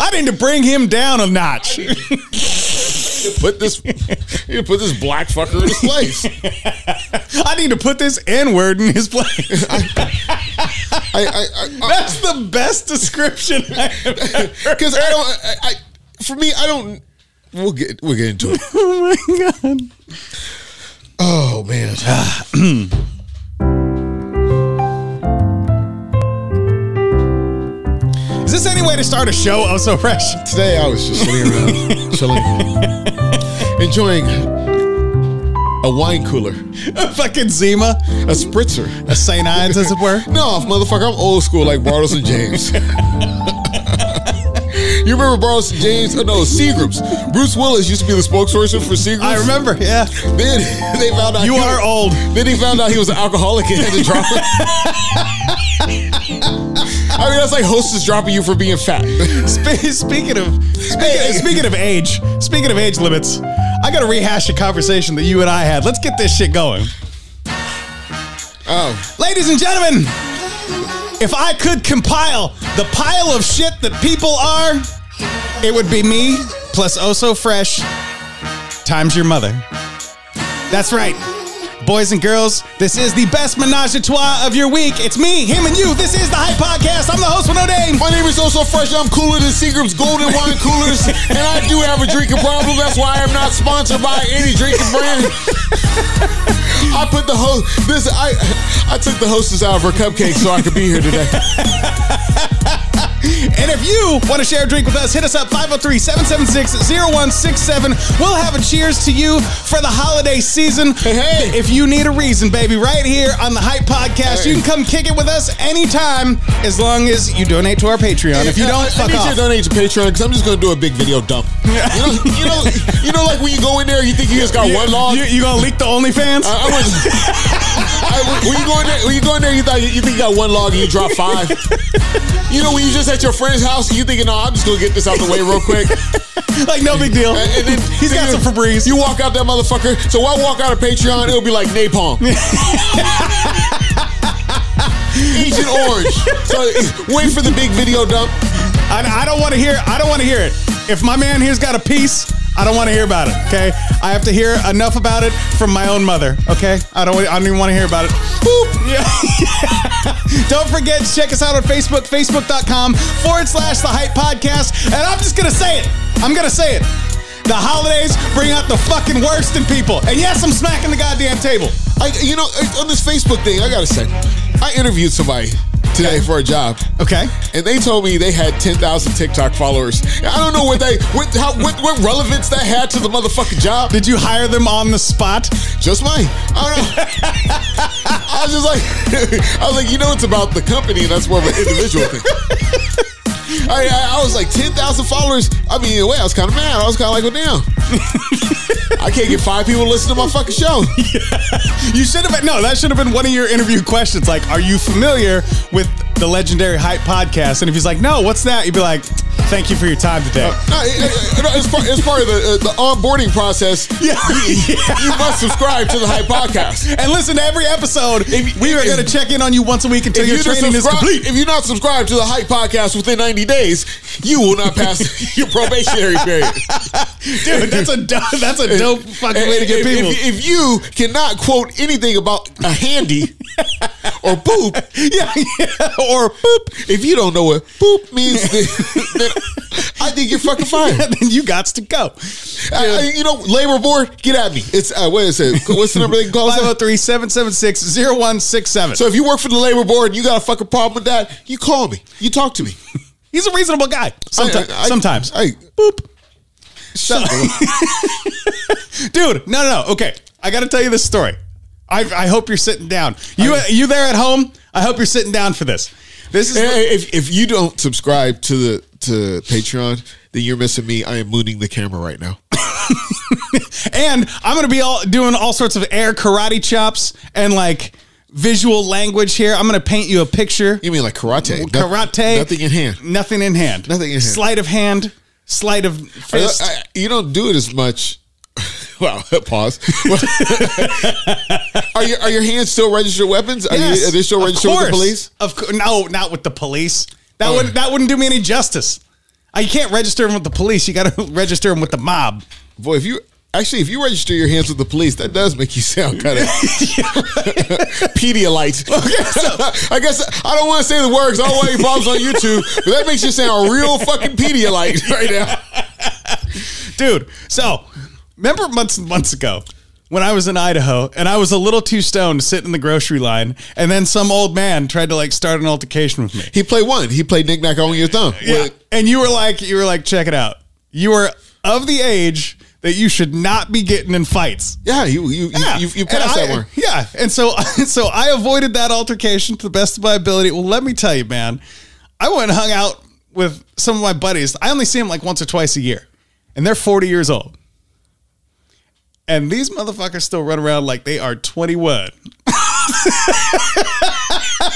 I need to bring him down a notch. put this you put this black fucker in his place. I need to put this N word in his place. I, I, I, That's the best description. because I don't. I, I, for me, I don't. We'll get we'll get into it. oh my god. Oh man, Is this any way to start a show? Oh, so fresh. today I was just sitting around chilling, enjoying a wine cooler, a Fucking Zima, a spritzer. a St. Ides, as it were. No, motherfucker, I'm old school like Bartles and James. you remember Bartles and James? Oh no, Seagrams. Bruce Willis used to be the spokesperson for Seagrams. I remember. Yeah. Then they found out You he are was- old. Then he found out he was an alcoholic and had to drop it. I mean, that's like hostess dropping you for being fat. Speaking of speaking, speaking of age, speaking of age limits, I got to rehash a conversation that you and I had. Let's get this shit going. Oh, Ladies and gentlemen, if I could compile the pile of shit that people are, it would be me plus oh so fresh times your mother. That's right. Boys and girls, this is the best menage a trois of your week. It's me, him, and you. This is the Hype Podcast. I'm the host with no name. my name is oh Also Fresh. I'm cooler than Seagram's Golden Wine Coolers, and I do have a drinking problem. That's why I'm not sponsored by any drinking brand. I put the host. This I I took the hostess out of her cupcake so I could be here today. And if you want to share a drink with us, hit us up 503 776 0167. We'll have a cheers to you for the holiday season. Hey, hey. If you need a reason, baby, right here on the Hype Podcast, you can come kick it with us anytime as long as you donate to our Patreon. If you don't, I, fuck need you off. to donate to Patreon because I'm just gonna do a big video dump. You know, you know, you know, like when you go in there, you think you just got one log. You, you gonna leak the OnlyFans? I, I was, I, when you go in there, when you go in there, you thought you, you think you got one log and you drop five. You know, when you just at your friend's house, you thinking, "No, I'm just gonna get this out the way real quick." like no big deal. And, and then He's got some Febreze. You walk out that motherfucker. So I walk out of Patreon, it'll be like napalm. Agent Orange. So wait for the big video dump. I, I don't want to hear. I don't want to hear it. If my man here's got a piece, I don't want to hear about it. Okay, I have to hear enough about it from my own mother. Okay, I don't. I don't even want to hear about it. Boop. Yeah. don't forget to check us out on Facebook. Facebook.com forward slash the Hype Podcast. And I'm just gonna say it. I'm gonna say it. The holidays bring out the fucking worst in people. And yes, I'm smacking the goddamn table. I, you know, on this Facebook thing, I gotta say, I interviewed somebody today for a job. Okay. And they told me they had 10,000 TikTok followers. I don't know what they, what, how, what, what relevance that had to the motherfucking job. Did you hire them on the spot? Just mine. I don't know. I was just like, I was like, you know, it's about the company, and that's more of an individual thing. I, I, I was like 10,000 followers. I mean, in a way, I was kind of mad. I was kind of like, well, damn. I can't get five people to listen to my fucking show. You should have been no. That should have been one of your interview questions. Like, are you familiar with the legendary Hype Podcast? And if he's like, no, what's that? You'd be like, thank you for your time today. No, it, it, it- it's, part, it's part of the, uh, the onboarding process. Yeah. You, you must subscribe to the Hype Podcast. and listen to every episode. If- we are going to check in on you once a week until your you training is complete. If you're not subscribed to the Hype Podcast within 90 days, you will not pass your probationary period. Dude, that's a dope, that's a dope fucking way to get if, people. If, if you cannot quote anything about a handy or boop, yeah, yeah, or boop, if you don't know what boop means, then, then I think you're fucking fired. then you got to go. I- I- you know, labor board, get at me. It's uh, what is it? What's the number they can call? us 503 776 0167. So if you work for the labor board and you got a fucking problem with that, you call me. You talk to me. He's a reasonable guy. Sometimes. I- I- sometimes. I- boop. Shut up. Dude, no, no, no. Okay, I got to tell you this story. I, I hope you're sitting down. You you there at home? I hope you're sitting down for this. This is if if you don't subscribe to the to Patreon, then you're missing me. I am mooning the camera right now. and I'm gonna be all doing all sorts of air karate chops and like visual language here. I'm gonna paint you a picture. You mean like karate? No- Karate, nothing in hand. nothing in hand, Nothing in hand. Sleight of hand, sleight of I- fist. I- you don't do it as much. Wow, pause. are your are your hands still registered weapons? Are, Yes, you, are they still registered with the police? Of course, no, not with the police. That Oh. wouldn't that wouldn't do me any justice. Uh, I can't register them with the police. You got to register them with the mob. Boy, if you actually if you register your hands with the police, that does make you sound kind of Pedialyte. I guess I don't want to say the words. I don't want any problems on YouTube, but that makes you sound a real fucking Pedialyte right now. dude. So remember months and months ago when I was in Idaho and I was a little too stoned to sit in the grocery line, and then some old man tried to like start an altercation with me. He played one. He played knick knack on your thumb. Yeah, With- and you were like, you were like, check it out. You were of the age that you should not be getting in fights. yeah, you you Yeah. you, you, you passed I- that one. Yeah, and so so I avoided that altercation to the best of my ability. Well, let me tell you, man, I went and hung out with some of my buddies. I only see them like once or twice a year, and they're forty years old. And these motherfuckers still run around like they are 21.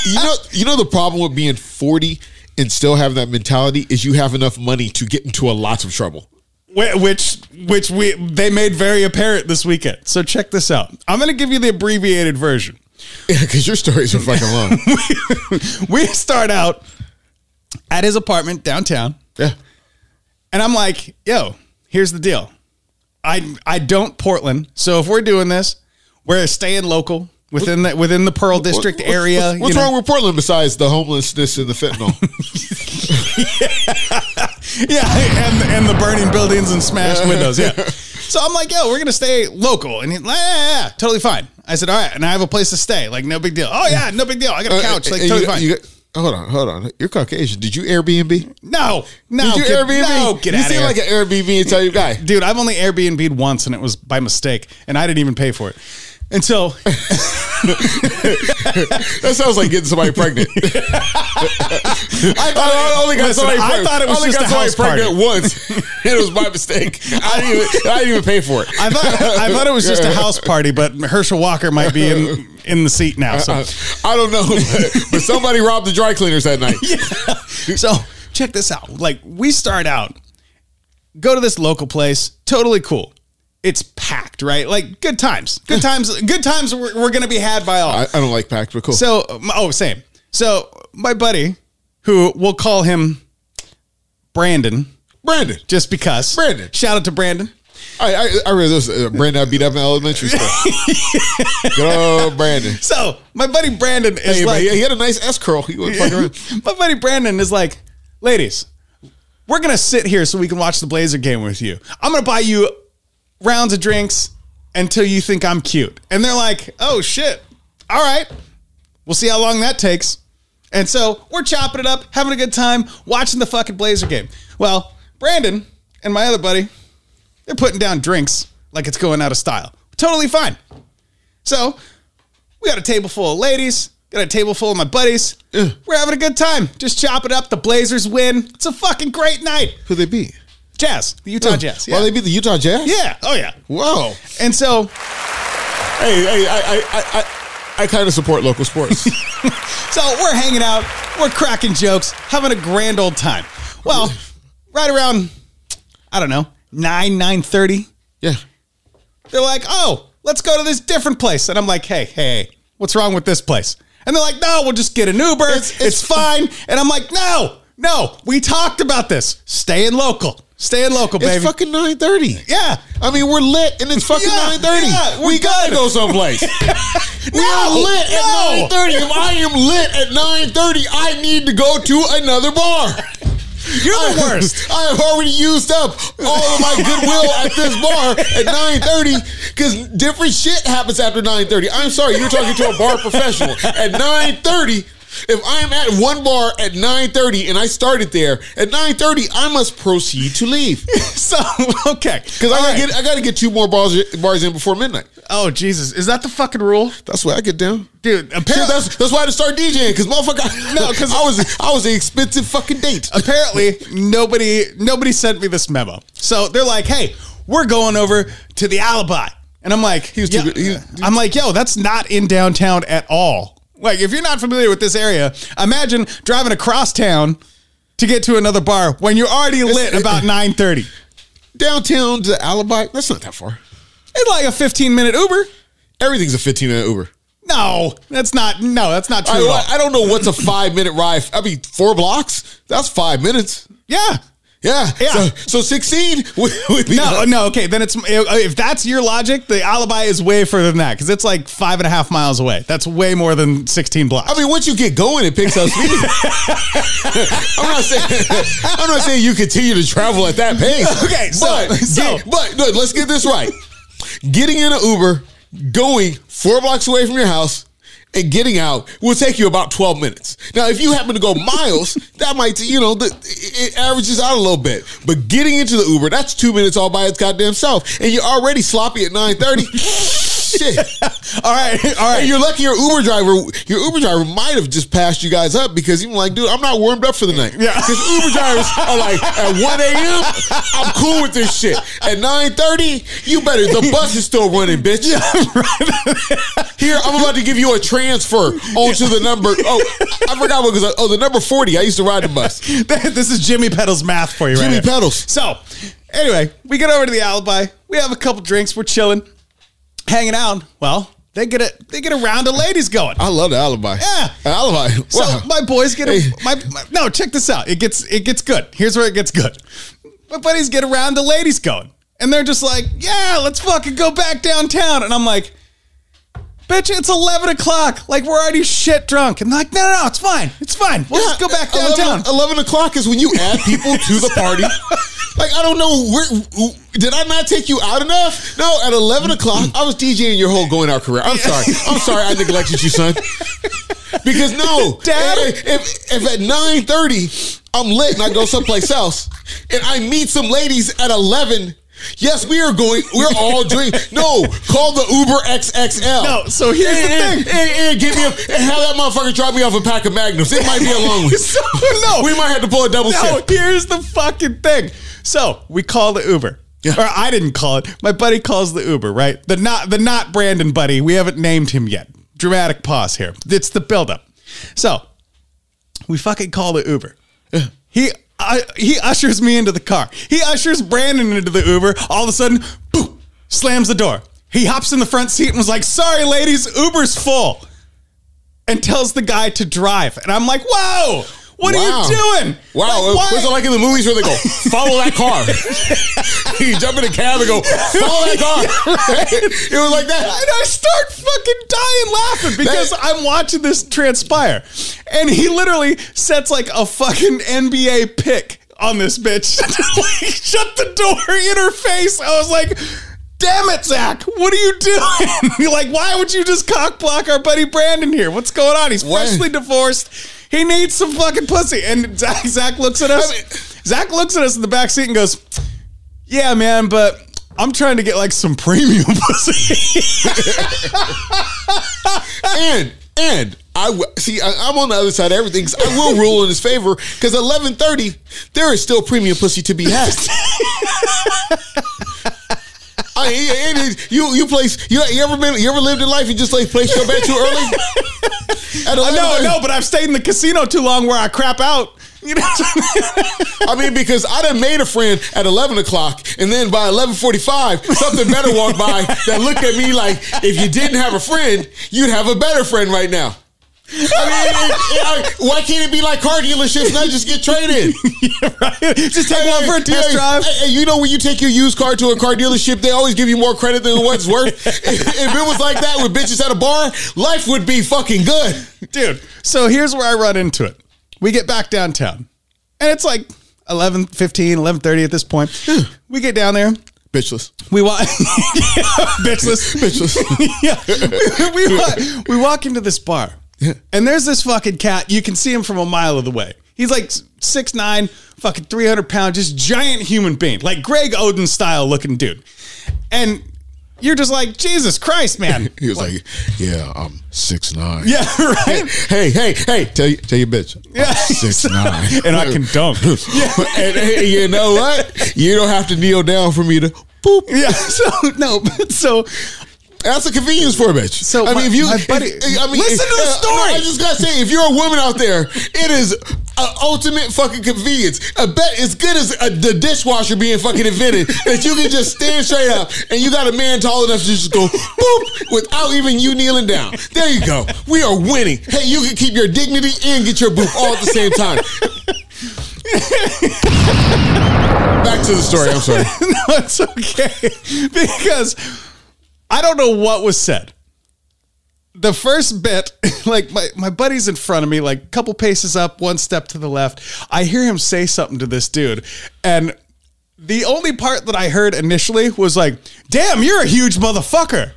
You know, you know the problem with being forty and still having that mentality is you have enough money to get into a lots of trouble. Which which we they made very apparent this weekend. So check this out. I'm going to give you the abbreviated version. Yeah, because your stories are fucking long. we start out at his apartment downtown. yeah. And I'm like, yo, here's the deal. I I don't Portland. So if we're doing this, we're staying local within the within the Pearl District What- area. What's, what's you know? wrong with Portland besides the homelessness and the fentanyl? Yeah, yeah, and and the burning buildings and smashed windows. Yeah. So I'm like, yo, we're gonna stay local, and like, yeah, yeah, yeah, totally fine. I said, all right, and I have a place to stay, like no big deal. Oh yeah, no big deal. I got a couch, like Uh, totally you- fine. you got- hold on, hold on. You're Caucasian. Did you Airbnb? no, no, Did you get, Airbnb? No, get you out of seem here. like an Airbnb type guy. Dude, I've only Airbnb'd once, and it was by mistake, and I didn't even pay for it. And so, That sounds like getting somebody pregnant. I, I only got Listen, somebody I pregnant. thought it was only just got a house party. pregnant once. it was my mistake. I didn't even, I didn't even pay for it. I thought I thought it was just a house party, but Herschel Walker might be in in the seat now. So, I, I don't know, but, but somebody robbed the dry cleaners that night. Yeah. so check this out. Like we start out, go to this local place, totally cool. It's packed, right? Like good times, good times, good times. We're, we're gonna be had by all. I, I don't like packed, but cool. So, um, oh, same. So my buddy, who we'll call him Brandon, Brandon. just because. Brandon. Shout out to Brandon. I I, I read this. Uh, Brandon I beat up in elementary school. Good old Brandon. So my buddy Brandon is Hey, like, man, he had a nice S curl. He wasn't fucking around. my buddy Brandon is like, ladies, we're gonna sit here so we can watch the Blazer game with you. I'm gonna buy you rounds of drinks until you think I'm cute. And they're like, oh shit. All right. We'll see how long that takes. And so we're chopping it up, having a good time, watching the fucking Blazer game. Well, Brandon and my other buddy, they're putting down drinks like it's going out of style. Totally fine. So we got a table full of ladies, got a table full of my buddies. We're having a good time. Just chop it up. The Blazers win. It's a fucking great night. Who they beat? Jazz, the Utah oh. Jazz. Yeah. Well, they beat the Utah Jazz. yeah. Oh yeah. Whoa. And so, Hey, hey, I, I, I, I, I kind of support local sports. so we're hanging out, we're cracking jokes, having a grand old time. Well, right around, I don't know, nine nine thirty. yeah. They're like, "Oh, let's go to this different place," and I'm like, "Hey, hey, what's wrong with this place?" And they're like, "No, we'll just get an Uber. It's, it's- fine." And I'm like, "No, no, we talked about this. Staying local, staying local, baby. It's fucking nine thirty. yeah. I mean, we're lit and it's fucking Yeah, nine thirty. yeah, we gotta go someplace. we No, are lit at nine thirty. If I am lit at nine thirty, I need to go to another bar. You're the worst. I have already used up all of my goodwill at this bar at 9.30 because different shit happens after 9.30. I'm sorry, you're talking to a bar professional. At 9.30, if I'm at one bar at 9.30 and I started there, at 9.30, I must proceed to leave. so okay, Because I, gotta right. get I gotta get two more bars, bars in before midnight. Oh Jesus, is that the fucking rule, That's why I get down. dude? Shit, Apparently, that's that's why I had to start DJing because motherfucker. No, 'cause- I was I was an expensive fucking date. apparently nobody nobody sent me this memo. So they're like, "Hey, we're going over to the Alibi," and I'm like, was too "Yeah." good- he was- I'm like, "Yo, that's not in downtown at all." Like, if you're not familiar with this area, imagine driving across town to get to another bar when you're already lit about 9:30. Downtown to Alibi. That's not that far. It's like a 15 minute Uber. Everything's a 15 minute Uber. No, that's not. No, that's not true. I. I don't know what's a five minute ride. I mean, four blocks. That's five minutes. yeah. Yeah. Yeah. So, so sixteen would, be No, no. Okay, then it's if that's your logic, the alibi is way further than that because it's like five and a half miles away. That's way more than sixteen blocks. I mean, once you get going, it picks up speed. I'm not saying I'm not saying you continue to travel at that pace. Okay, so- but so- get- but no, let's get this right. Getting in an Uber, going four blocks away from your house, and getting out will take you about 12 minutes. Now, if you happen to go miles, that might, you know, the, it averages out a little bit. But getting into the Uber, that's two minutes all by its goddamn self. And you're already sloppy at 930. Shit. all right, all right. And you're lucky your Uber driver, your Uber driver might have just passed you guys up because you're like, dude, I'm not warmed up for the night. Yeah. Because Uber drivers are like, at 1 a.m., I'm cool with this shit. At 9.30, you better, the bus is still running, bitch. Yeah. Here, I'm about to give you a transfer onto the number. Oh, I forgot what was, oh, the number 40. I used to ride the bus. this is Jimmy Pedals math for you, Jimmy right. Pedals. So, anyway, we get over to the alibi. We have a couple drinks. We're chilling, hanging out. Well, they get a they get a round of ladies going. I love the alibi. Yeah. Alibi. So my boys get a Hey. my, my no. Check this out. It gets it gets good. Here's where it gets good. My buddies get around the ladies going, and they're just like, "Yeah, let's fucking go back downtown." And I'm like, "Bitch, it's eleven o'clock. Like we're already shit drunk." And like, "No, no, no, it's fine. It's fine. We'll just go back 11 downtown." 11, o'clock is when you add people to the party. Like I don't know where did I not take you out enough? No, at eleven o'clock I was DJing your whole going out career. I'm sorry. I'm sorry I neglected you, son. Because no, Dad? if if, at nine thirty I'm lit and I go someplace else and I meet some ladies at eleven. Yes, we are going. We're all drinking. No, call the Uber XXL. No, so here's the and, thing. And, and give me a, and have that motherfucker drop me off a pack of Magnums. It might be a long one. So, no, We might have to pull a double No, shift. here's the fucking thing. So we call the Uber. Yeah. Or I didn't call it. My buddy calls the Uber, right? The not the not Brandon buddy. We haven't named him yet. Dramatic pause here. It's the buildup. So we fucking call the Uber. He uh, he ushers me into the car. He ushers Brandon into the Uber. All of a sudden, boom, slams the door. He hops in the front seat and was like, "Sorry, ladies, Uber's full," and tells the guy to drive. And I'm like, "Whoa." What Wow. are you doing? Wow, Like, why- was it like in the movies where they go, follow that car? you jump in a cab and go, follow that car. it was like that. And I start fucking dying laughing because That- I'm watching this transpire. And he literally sets like a fucking NBA pick on this bitch. like, shut the door in her face. I was like, damn it, Zach. What are you doing? You're like, why would you just cock block our buddy Brandon here? What's going on? He's freshly divorced. He needs some fucking pussy. And Zach, Zach looks at us. I mean- Zach looks at us in the back seat and goes, yeah, man, but I'm trying to get like some premium pussy. And, and, I w- see. I, I'm on the other side of everything. I will rule in his favor because 11:30 there is still premium pussy to be had. I, it- you you place you, you ever been you ever lived in life you just like place your bet too early? At I know, 11:30? no, but I've stayed in the casino too long where I crap out. You know, I mean, because I done made a friend at 11 o'clock, and then by 11.45, something better walked by that looked at me like, if you didn't have a friend, you'd have a better friend right now. I mean, it- it- I- why can't it be like car dealerships and I just get traded? right? Just take one for a test Hey, drive. hey, you know, when you take your used car to a car dealership, they always give you more credit than what it's worth. if, it was like that with bitches at a bar, life would be fucking good. Dude, so here's where I run into it. We get back downtown, and it's like 11, 15, 11.30 at this point. We get down there. Bitchless. We walk, bitchless, Bitchless. yeah. We, we, walk, we walk into this bar, and there's this fucking cat. You can see him from a mile of the way. He's like six nine, fucking three hundred pound, just giant human being, like Greg Oden style looking dude. And you're just like Jesus Christ, man. He was like, "Yeah, I'm six nine. yeah, right. Hey, hey, hey! Tell you, tell your bitch. Yeah. I'm six nine, and I can dunk. yeah. and, and you know what? You don't have to kneel down for me to boop. Yeah. So no, but so That's a convenience for a bitch. So I my- mean, if you, buddy- if- I mean, Listen to the uh, story. I just gotta say, if you're a woman out there, it is an ultimate fucking convenience. A bet as good as a, the dishwasher being fucking invented that you can just stand straight up and you got a man tall enough to just go boop without even you kneeling down. There you go. We are winning. Hey, you can keep your dignity and get your boop all at the same time. Back to the story. I'm sorry. no, it's okay because I don't know what was said. The first bit, like my, my buddy's in front of me, like a couple paces up, one step to the left. I hear him say something to this dude. And the only part that I heard initially was like, damn, you're a huge motherfucker.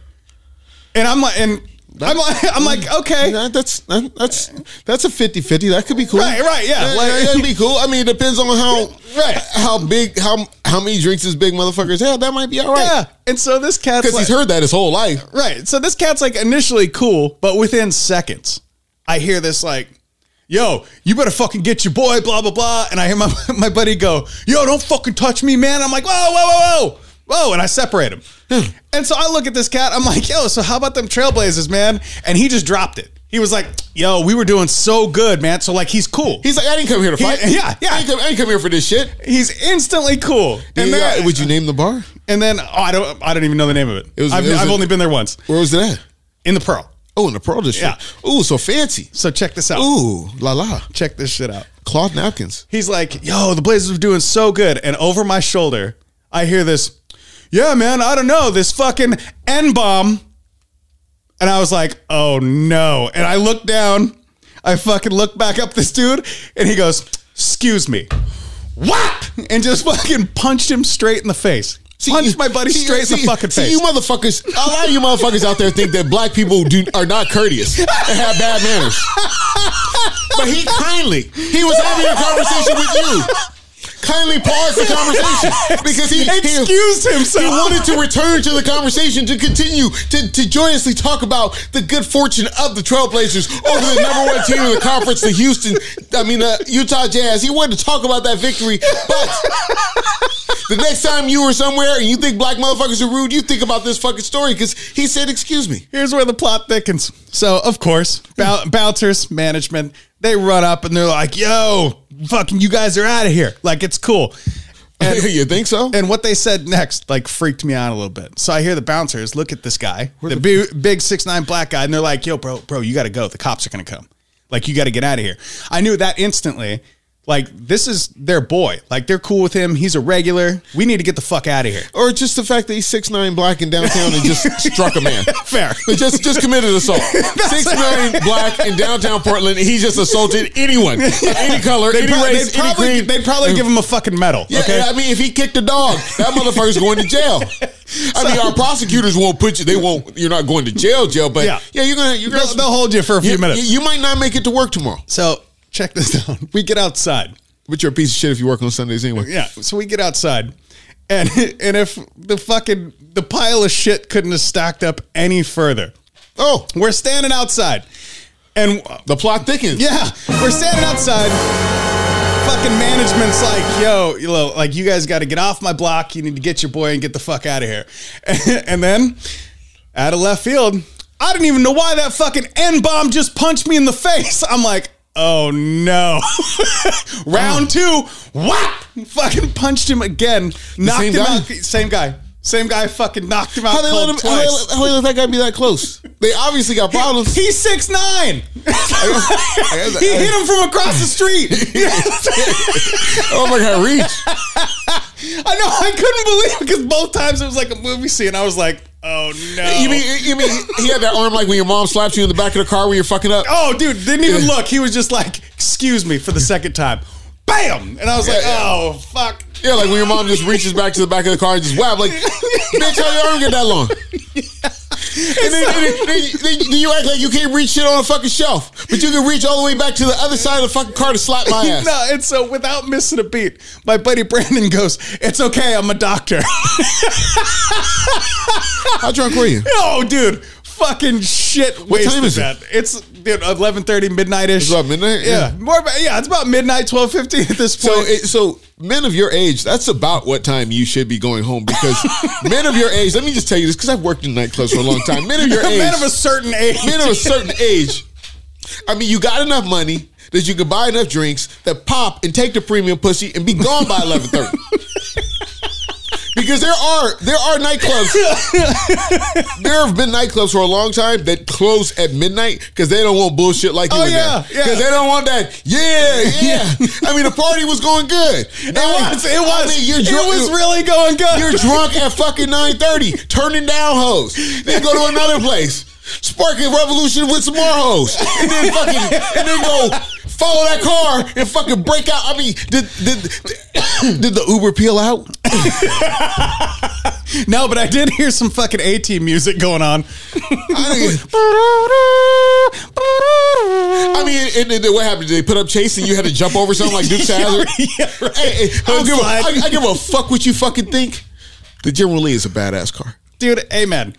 And I'm like, and I'm like, I'm like, mm. okay. That- that's that's that's a 50-50. That could be cool. Right, right, yeah. Like, Like- that'd be cool. I mean, it depends on how Right. how big how how many drinks this big motherfuckers have. That might be all right. Yeah. And so this cat Because like, he's heard that his whole life. Right. So this cat's like initially cool, but within seconds, I hear this like, yo, you better fucking get your boy, blah, blah, blah. And I hear my, my buddy go, yo, don't fucking touch me, man. I'm like, whoa, whoa, whoa, whoa. Whoa, and I separate him. and so I look at this cat. I'm like, yo, so how about them trailblazers, man? And he just dropped it. He was like, yo, we were doing so good, man. So like he's cool. He's like, I didn't come here to fight. yeah, yeah. I didn't, come, I didn't come here for this shit. He's instantly cool. And Yeah, then, uh, would you name the bar? and then oh, I don't I don't even know the name of it. It was- I've, it I've a- only been there once. Where was it at? In the Pearl. Oh, in the Pearl District. Yeah. Ooh, so fancy. So check this out. Ooh, la la. Check this shit out. Cloth napkins. He's like, yo, the Blazers are doing so good. And over my shoulder, I hear this, yeah, man, I don't know, this fucking N bomb. And I was like, oh no. And I look down, I fucking look back up this dude, and he goes, excuse me. What? And just fucking punched him straight in the face. Punched you- my buddy see, straight in the fucking face. see, face. you motherfuckers, a lot of you motherfuckers out there think that black people do are not courteous and have bad manners. But he kindly, he was having a conversation with you. Kindly pause the conversation because he, he excused himself. He wanted to return to the conversation to continue to, to joyously talk about the good fortune of the Trailblazers over the number one team in the conference, the Houston, I mean, uh, Utah Jazz. He wanted to talk about that victory, but the next time you were somewhere and you think black motherfuckers are rude, you think about this fucking story because he said, "Excuse me." Here's where the plot thickens. So, of course, bou- bouncers, management, they run up and they're like, yo, fucking, you guys are out of here. Like, it's cool. And, you think so? and what they said next, like, freaked me out a little bit. So I hear the bouncers look at this guy, the big, big six nine black guy, and they're like, yo, bro, bro, you got to go. The cops are going to come. Like, you got to get out of here. I knew that instantly. Like, this is their boy. Like, they're cool with him. He's a regular. We need to get the fuck out of here. or just the fact that he's six nine black in downtown and just struck a man. Fair. But just just committed assault. Six nine black in downtown Portland. He just assaulted anyone, any color, They'd, any prob- race, they'd any probably, creed. they'd probably give him a fucking medal. Yeah, okay. I mean, if he kicked a dog, that motherfucker's going to jail. I mean, our prosecutors won't put you. They won't. You're not going to jail, jail. But Yeah. yeah, you're gonna. You're gonna. They'll, they'll hold you for a few you, minutes. you might not make it to work tomorrow. so check this out. We get outside. But you're a piece of shit if you work on Sundays anyway. Yeah. So we get outside, and and if the fucking the pile of shit couldn't have stacked up any further, Oh, we're standing outside, and the plot thickens. yeah, we're standing outside. Fucking management's like, yo, you know, like you guys got to get off my block. You need to get your boy and get the fuck out of here. And then, out of left field, I didn't even know why that fucking N bomb just punched me in the face. I'm like, oh no. Round two, whap! Fucking punched him again. Knocked same him guy? out. Same guy. Same guy fucking knocked him out How they let him? How they let, how they let that guy be that close? They obviously got problems. He's six nine. he hit him from across the street. oh my god, reach! I know. I couldn't believe it because both times it was like a movie scene. I was like, oh no. You mean you mean he had that arm like when your mom slaps you in the back of the car when you're fucking up? Oh, dude, didn't even look. He was just like, excuse me for the second time. Bam! And I was like, Yeah, yeah. oh, fuck. Yeah, like when your mom just reaches back to the back of the car and just whap, like, bitch, how your arm get that long? And then, and then- then- then- you act like you can't reach shit on a fucking shelf, but you can reach all the way back to the other side of the fucking car to slap my ass. No, and so without missing a beat, my buddy Brandon goes, It's okay, I'm a doctor. How drunk were you? oh, dude. Fucking shit What time is it? that. It's dude, 11.30 midnight-ish. It's about midnight? Yeah. Yeah. More about, yeah, it's about midnight, 12.15 at this So, point. it, so men of your age, that's about what time you should be going home because men of your age. Let me just tell you this because I've worked in nightclubs for a long time. Men of your age, Men of a certain age. men of a certain age. I mean, you got enough money that you could buy enough drinks that pop and take the premium pussy and be gone by eleven thirty. Because there are there are nightclubs. there have been nightclubs for a long time that close at midnight because they don't want bullshit like you Oh, yeah, there. yeah. Because they don't want that. Yeah, yeah. I mean, the party was going good. It was. It was. I mean, you're it was really going good. You're drunk at fucking nine thirty, turning down hoes. Then go to another place, spark a revolution with some more hoes, and then fucking and then go follow that car and fucking break out. I mean, did did did the Uber peel out? no, but I did hear some fucking A team music going on. I mean, and, and then what happened? Did they put up chase and you had to jump over something like Duke's Hazard? yeah, right. Hey, hey, I, don't give a, I, I give a fuck what you fucking think. The General Lee is a badass car. dude, amen.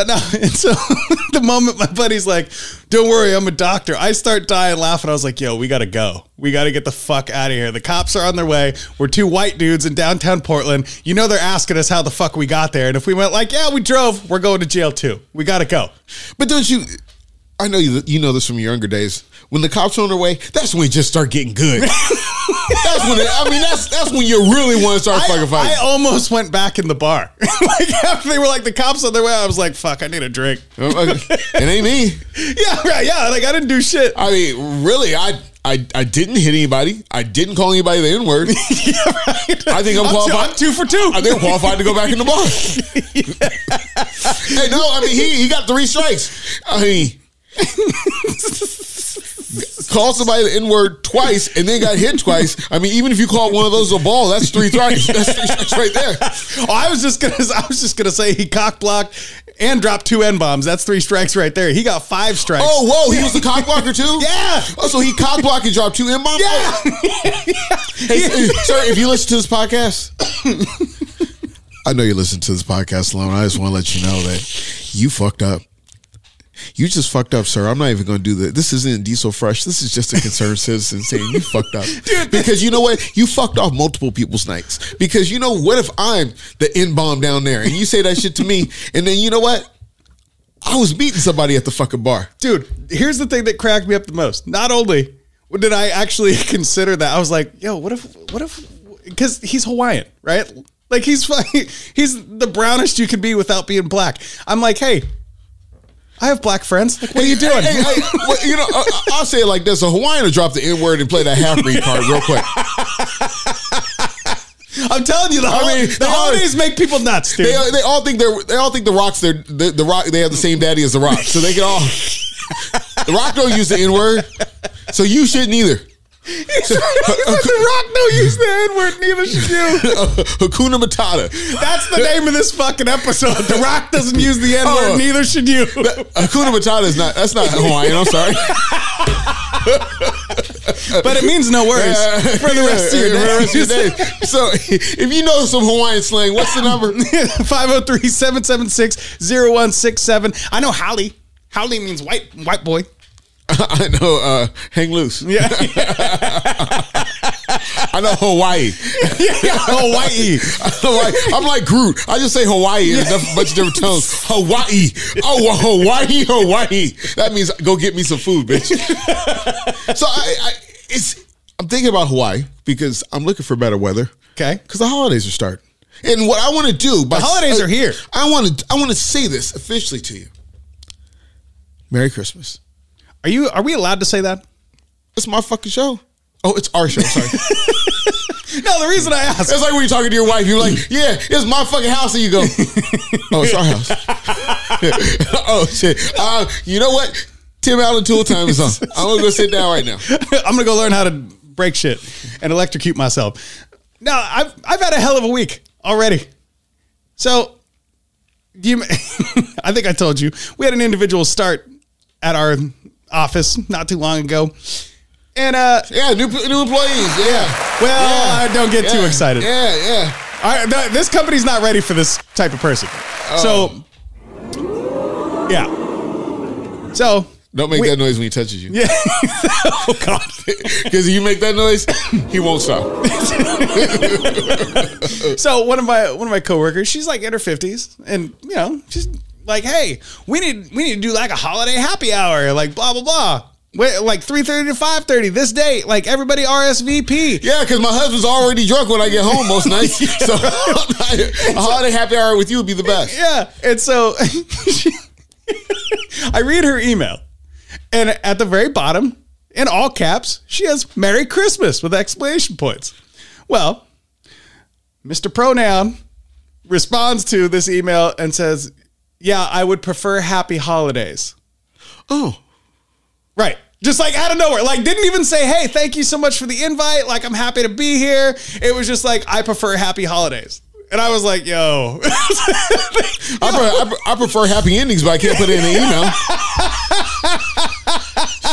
But no, and so the moment my buddy's like, "Don't worry, I'm a doctor," I start dying laughing. I was like, "Yo, we gotta go. We gotta get the fuck out of here. The cops are on their way. We're two white dudes in downtown Portland. You know they're asking us how the fuck we got there, and if we went like, yeah, we drove, we're going to jail too. We gotta go." But don't you? I know you. You know this from your younger days. When the cops are on their way, that's when you just start getting good. that's when. It, I mean, that's that's when you really want to start fucking I, I almost went back in the bar. like after they were like the cops on their way, I was like, "Fuck, I need a drink." Uh, it ain't me. yeah, right. Yeah, like I didn't do shit. I mean, really, I. I, I didn't hit anybody. I didn't call anybody the N word. yeah, right. I think I'm two- qualified. I'm two for two. I think I'm qualified to go back in the bar. hey, no, I mean he he got three strikes. I mean, call somebody the N word twice and then got hit twice. I mean, even if you call one of those a ball, that's three strikes. That's three strikes right there. Oh, I was just gonna. I was just gonna say he cock blocked and dropped two n bombs. That's three strikes right there. He got five strikes. Oh, whoa, he was a cock blocker too. Yeah. Oh, so he cock blocked and dropped two M bombs. yeah. Oh. Hey, hey, sir, if you listen to this podcast, I know you listen to this podcast alone. I just want to let you know that you fucked up. You just fucked up, sir. I'm not even going to do that. This isn't diesel fresh. This is just a concerned citizen saying you fucked up. because you know what? You fucked off multiple people's nights. Because you know what if I'm the N bomb down there and you say that shit to me, and then you know what? I was beating somebody at the fucking bar. Dude, here's the thing that cracked me up the most. Not only did I actually consider that, I was like, "Yo, what if? What if? Because he's Hawaiian, right? Like he's he's the brownest you can be without being black." I'm like, "Hey." I have black friends. Like, what are you doing? Hey, hey, well, you know, uh, I'll say it like this: a Hawaiian will drop the N word and play that half breed card real quick. I'm telling you, the, hol- mean, the are- holidays make people nuts, dude. They, they all think they're they all think the Rock's their the, the Rock. They have the same daddy as the Rock, so they can all. the Rock don't use the N word, so you shouldn't either. The Rock don't use the N word, neither should you. Hakuna Matata. That's the name of this fucking episode. The Rock doesn't use the N word, Oh. neither should you. Hakuna Matata is not. That's not Hawaiian. I'm sorry. but it means no worries for the rest of your day. rest of your day. So if you know some Hawaiian slang, what's the number? 503 776 0167. I know Haole. Haole means white white boy. I know. Uh, hang loose. Yeah. I know Hawaii. Hawaii. Hawaii. I'm like Groot. I just say Hawaii in a bunch of different tones. Hawaii. Oh, Hawaii, Hawaii. That means go get me some food, bitch. so I, I, it's. I'm thinking about Hawaii because I'm looking for better weather. Okay. Because the holidays are starting, and what I want to do. By The holidays are here. I want to. I want to say this officially to you. Merry Christmas. Are you are we allowed to say that? It's my fucking show. Oh, it's our show. Sorry. No, the reason I asked It's like when you're talking to your wife, you're like, "Yeah, it's my fucking house," and you go, "Oh, it's our house." oh shit! Uh, you know what? Tim Allen Tool Time is on. I'm gonna go sit down right now. I'm gonna go learn how to break shit and electrocute myself. No, I've I've had a hell of a week already. So, do you? I think I told you we had an individual start at our office not too long ago, and uh, Yeah, new new employees. Yeah. well, Yeah. I don't get too excited. Yeah, yeah. I, th- this company's not ready for this type of person. Oh. So, yeah. So, Don't make We- that noise when he touches you. yeah. oh God. Because if you make that noise, he won't stop. So one of my one of my coworkers, she's like in her fifties, and you know, she's like, "Hey, we need we need to do like a holiday happy hour, like blah blah blah." Wait, like three thirty to five thirty this date. Like everybody RSVP. Yeah, because my husband's already drunk when I get home most nights. So a holiday happy hour with you would be the best. Yeah, and so I read her email, and at the very bottom, in all caps, she has "Merry Christmas" with exclamation points. Well, Mr. Pronoun responds to this email and says, "Yeah, I would prefer Happy Holidays." Oh. Right. Just like out of nowhere. Like didn't even say, "Hey, thank you so much for the invite. Like I'm happy to be here." It was just like, "I prefer happy holidays." And I was like, "Yo." I, pre- I, pre- I prefer happy endings, but I can't put it in an email.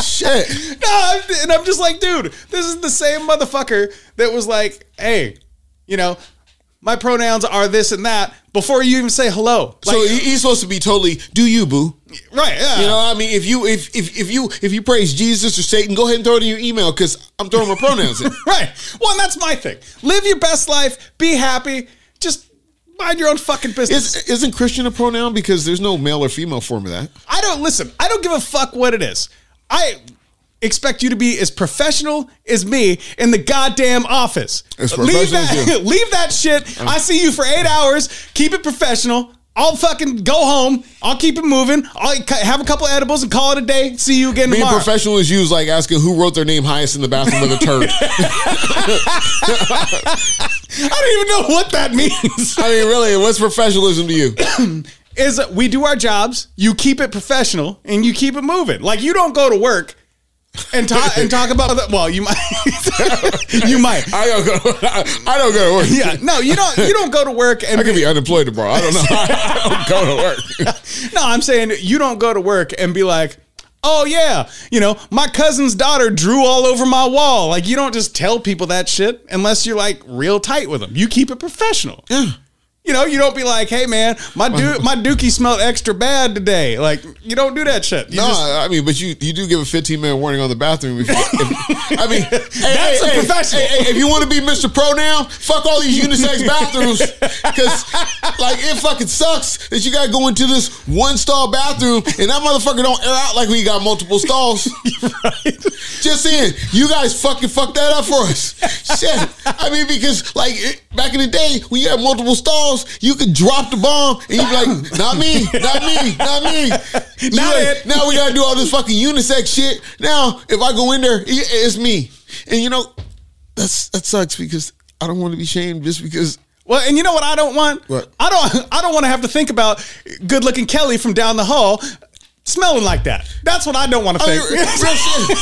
Shit. no, I'm- and I'm just like, "Dude, this is the same motherfucker that was like, "Hey, you know, my pronouns are this and that" before you even say hello. Like, so he's supposed to be totally do you, boo. right, yeah. You know, what I mean, if you if if if you if you praise Jesus or Satan, go ahead and throw it in your email because I'm throwing my pronouns in. right. Well, and that's my thing. Live your best life, be happy, just mind your own fucking business. Is, isn't Christian a pronoun because there's no male or female form of that? I don't listen. I don't give a fuck what it is. I expect you to be as professional as me in the goddamn office. Leave that, you. leave that shit. I see you for eight hours. Keep it professional. I'll fucking go home. I'll keep it moving. I'll have a couple edibles and call it a day. See you again Being tomorrow. professional is used like asking who wrote their name highest in the bathroom with a turd. I don't even know what that means. I mean, really, what's professionalism to you? Is we do our jobs. You keep it professional and you keep it moving. Like you don't go to work. And talk and talk about that. Well, you might, you might. I don't go. I don't go to work. Yeah, no, you don't. You don't go to work and I could be unemployed tomorrow. I don't know. I don't go to work. No, I'm saying you don't go to work and be like, oh yeah, you know, my cousin's daughter drew all over my wall. Like you don't just tell people that shit unless you're like real tight with them. You keep it professional. You know, you don't be like, hey man, my my dookie smelled extra bad today. Like you don't do that shit. You No, just- I mean, but you you do give a 15 minute warning on the bathroom. If, you, if I mean, hey, That's hey, a hey, professional. If you want to be Mr. Pronoun, fuck all these unisex bathrooms because like it fucking sucks that you got to go into this one stall bathroom and that motherfucker don't air out like we got multiple stalls. Just saying, you guys fucking fucked that up for us. Shit. I mean, because like back in the day when you had multiple stalls, you could drop the bomb and you'd be like, not me, not me, not me. You Not like. Now we gotta do all this fucking unisex shit. Now, if I go in there, it's me. And you know, that's that sucks because I don't want to be shamed just because well, and you know what I don't want? What? I don't. I don't want to have to think about good-looking Kelly from down the hall smelling like that. That's what I don't want to I mean, think. real shit.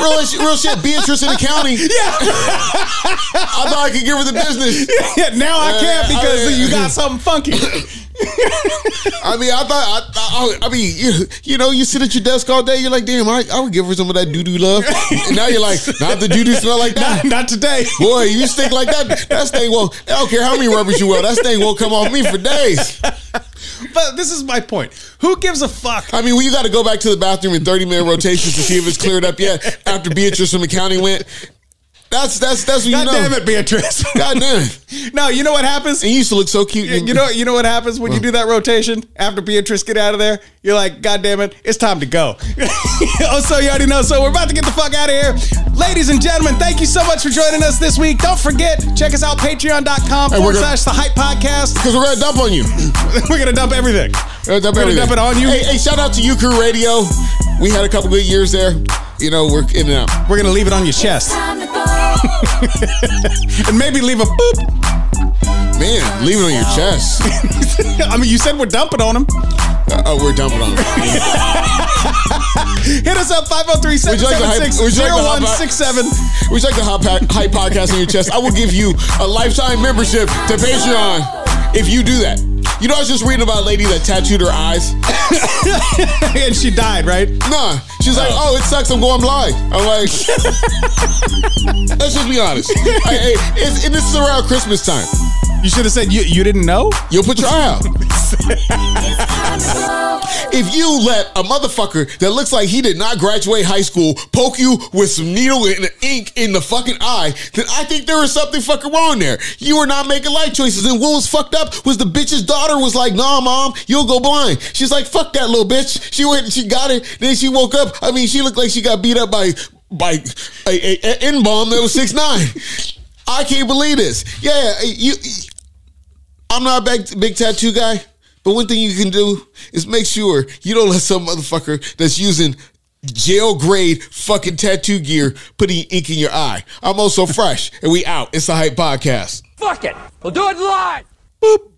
real, shit- real shit. Beatrice in the county. yeah. I thought I could give her the business. Yeah, now I can't Uh, because I- you got something funky. I mean, I thought, I, I, I mean, you, you know, you sit at your desk all day. You're like, damn, I, I would give her some of that doo doo love. And now you're like, not the doo doo smell like that. not, not today. Boy, you stink like that. That thing won't. I don't care how many rubbers you wear. That thing won't come off me for days. But this is my point. Who gives a fuck? I mean, well, you got to go back to the bathroom in 30 minute rotations to see if it's cleared up yet. After Beatrice from the county went, that's that's that's what God you know. damn it, Beatrice. God damn it. no, you know what happens? And you used to look so cute. You know, you know what happens when you do that rotation after Beatrice get out of there. You're like, God damn it, it's time to go. oh, so you already know. So we're about to get the fuck out of here, ladies and gentlemen. Thank you so much for joining us this week. Don't forget, check us out patreon.com forward slash the Hype Podcast. Because we're gonna dump on you. we're gonna dump everything. We're gonna dump, We're gonna dump it on you. Hey, hey, shout out to U Crew Radio. We had a couple good years there. You know, we're in and out. We're gonna leave it on your chest Time to go. and maybe leave a boop. Man, leave it on your chest. I mean, you said we're dumping on them. Uh, oh, we're dumping on it. Hit us up 503 Would you like to hype- 776 would you like to hop out? 0167. Would you like the Hot Pack, Hype Podcast on your chest? I will give you a lifetime membership to Patreon if you do that. You know, I was just reading about a lady that tattooed her eyes. and she died, right? Nah, she's like, oh, it sucks. I'm going blind. I'm like, let's just be honest. I, I, it's, and this is around Christmas time. You should have said you, you didn't know. You'll put your eye out. If you let a motherfucker that looks like he did not graduate high school poke you with some needle and ink in the fucking eye, then I think there is something fucking wrong there. You are not making life choices. And what was fucked up was the bitch's daughter was like, nah, mom, you'll go blind. She's like, fuck that little bitch. She went and she got it. Then she woke up. I mean, she looked like she got beat up by by a, a, a N bomb that was six nine. I can't believe this. Yeah, you. I'm not a big, big tattoo guy, but one thing you can do is make sure you don't let some motherfucker that's using jail grade fucking tattoo gear putting ink in your eye. I'm also fresh, and we out. It's the hype podcast. Fuck it. We'll do it live. Boop.